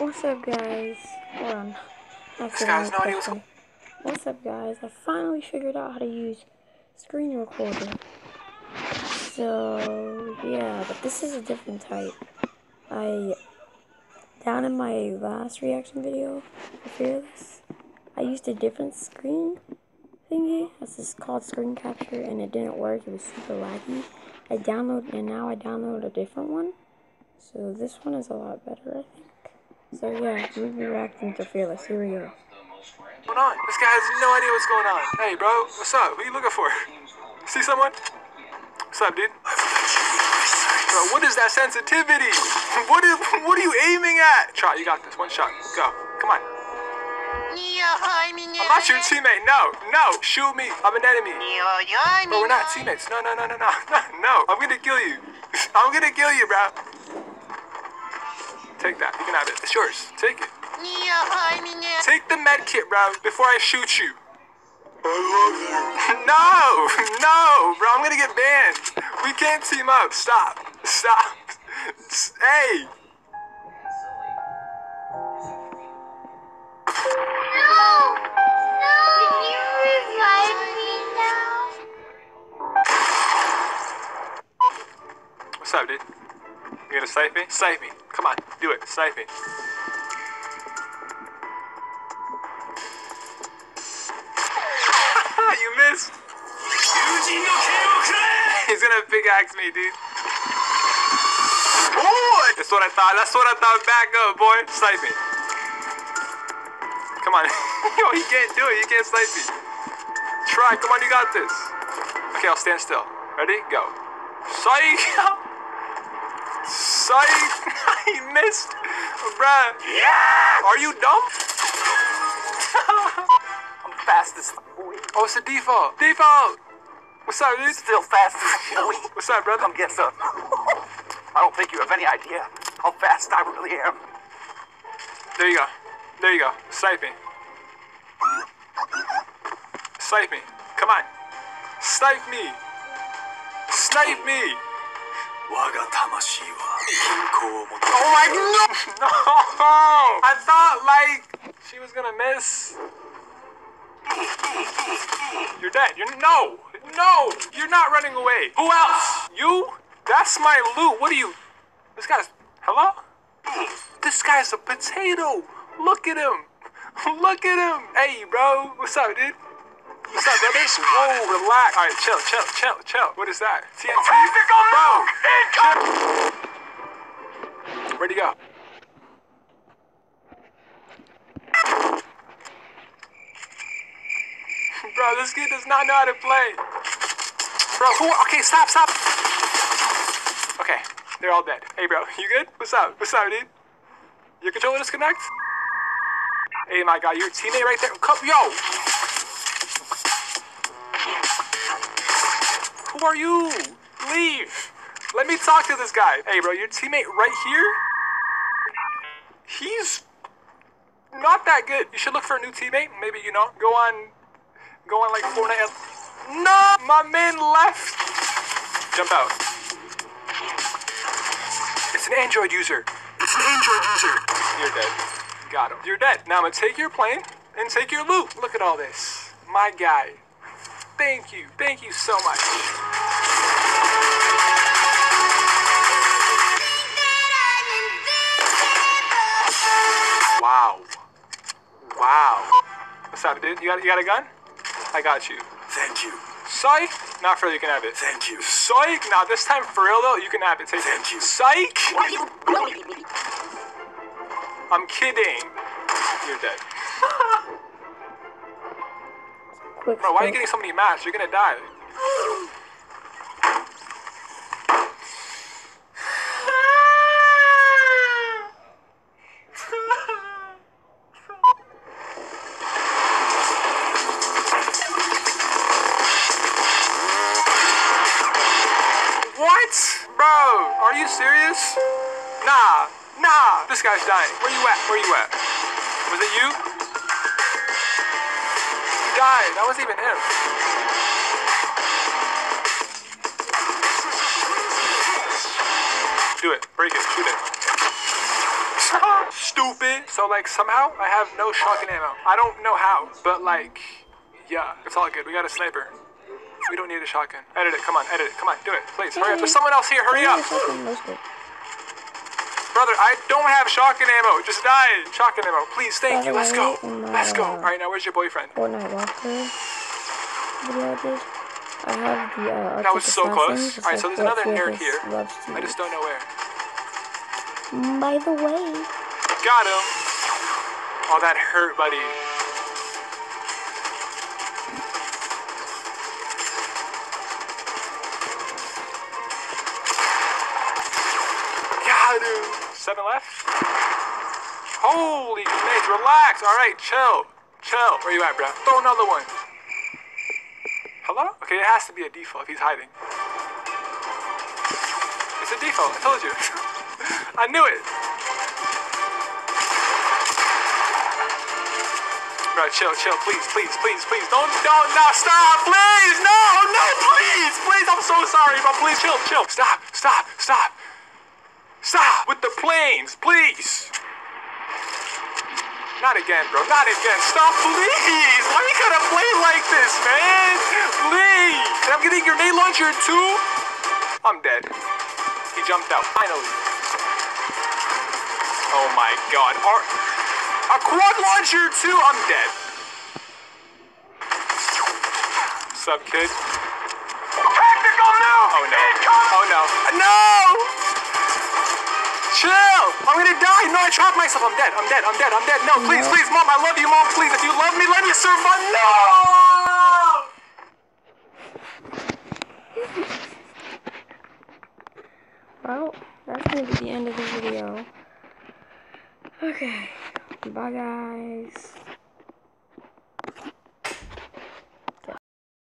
What's up, guys? Hold on. This guy has no idea what's going What's up, guys? I finally figured out how to use screen recorder. So, yeah, but this is a different type. I, down in my last reaction video, for Fearless, I used a different screen thingy. This is called screen capture, and it didn't work. It was super laggy. I downloaded, and now I downloaded a different one. So this one is a lot better, I think. So yeah, we're reacting to Fearless. Here we go. What's going on? This guy has no idea what's going on. Hey, bro, what's up? Who you looking for? See someone? What's up, dude? Bro, what is that sensitivity? What is? What are you aiming at? Try. you got this. One shot. Go. Come on. I'm not your teammate. No, no. Shoot me. I'm an enemy. But we're not teammates. No, no, no, no, no, no. I'm gonna kill you. I'm gonna kill you, bro. Take that. You can have it. It's yours. Take it. Take the med kit, bro, before I shoot you. I love you. No, no, bro. I'm gonna get banned. We can't team up. Stop. Stop. S- Hey. No! No! Can you revive me now? What's up, dude? You gonna save me? Save me. Do it. Snipe me. you missed. He's gonna pickaxe me, dude. Boy! That's what I thought. That's what I thought. Back up, boy. Snipe me. Come on. Yo, he can't do it. He can't snipe me. Try. Come on, you got this. Okay, I'll stand still. Ready? Go. Psych! Psych! he missed! Bruh. Yeah! Are you dumb? I'm fast as boy. Oh, it's a default. Default! What's up, dude? Still fast as boy. What's up, brother? Come get some. I don't think you have any idea how fast I really am. There you go. There you go. Snipe me. Snipe me. Come on. Snipe me. Snipe me. Oh my no! No! I thought like she was gonna miss. You're dead. You're no, no. You're not running away. Who else? You? That's my loot. What are you? This guy's. Hello? This guy's a potato. Look at him. Look at him. Hey, bro. What's up, dude? Up, brothers? Whoa, relax. All right, chill, chill, chill, chill. What is that? TNT? Bro. Where'd he go? Bro, this kid does not know how to play. Bro, who? Okay, stop, stop. Okay, they're all dead. Hey, bro, you good? What's up? What's up, dude? Your controller disconnect? Hey, my guy, your teammate right there. Come, yo. Who are you? Leave. Let me talk to this guy. Hey, bro, your teammate right here. He's not that good. You should look for a new teammate. Maybe you know, go on, go on like Fortnite. No, my man left. Jump out. It's an Android user. It's an Android user. You're dead. Got him. You're dead. Now I'm gonna take your plane and take your loot. Look at all this. My guy. Thank you. Thank you so much. Wow. Wow. What's up, dude? You got, you got a gun? I got you. Thank you. Psych! Not for real, you can have it. Thank you. Psych! Now this time for real though, you can have it. Take Thank it. you. Psych! What are you? I'm kidding. You're dead. Quick Bro, why are you getting so many mats? You're gonna die. What? Bro, are you serious? Nah, nah, this guy's dying. Where you at? Where you at? Was it you? Died. That wasn't even him. Do it. Break it. Shoot it. stupid. So like somehow I have no shotgun ammo. I don't know how, but like, yeah, it's all good. We got a sniper. We don't need a shotgun. Edit it. Come on, edit it. Come on, do it, please. Hurry up. There's someone else here. Hurry up. Brother. I don't have shotgun ammo. Just die. Shotgun ammo, please. Thank you. Let's go. Let's go. All right, now where's your boyfriend? Video I did. I have the uh, That was so close. All right, so there's another nerd here. I just don't know where. By the way, Got him. Oh, that hurt, buddy. Seven left. Holy mate, relax. All right, chill. Chill. Where you at, bro? Throw another one. Hello? Okay, it has to be a default if he's hiding. It's a default. I told you. I knew it. Bro, chill, chill, please, please, please, please. Don't, don't, no, stop, please, no, no, please, please. I'm so sorry, but please, chill, chill. Stop, stop, stop. Stop planes, please. Not again, bro. Not again. Stop, please. Why are you gotta play like this, man? Please. And I'm getting your grenade launcher too. I'm dead. He jumped out. Finally. Oh my god. Our, a quad launcher too. I'm dead. Sup, kid? Tactical now. Oh no. Oh no. No. I'm gonna die! No, I trapped myself! I'm dead! I'm dead! I'm dead! I'm dead! No, please, please, mom! I love you, mom! Please, if you love me, let me survive! No! well, that's gonna be the end of the video. Okay, bye guys.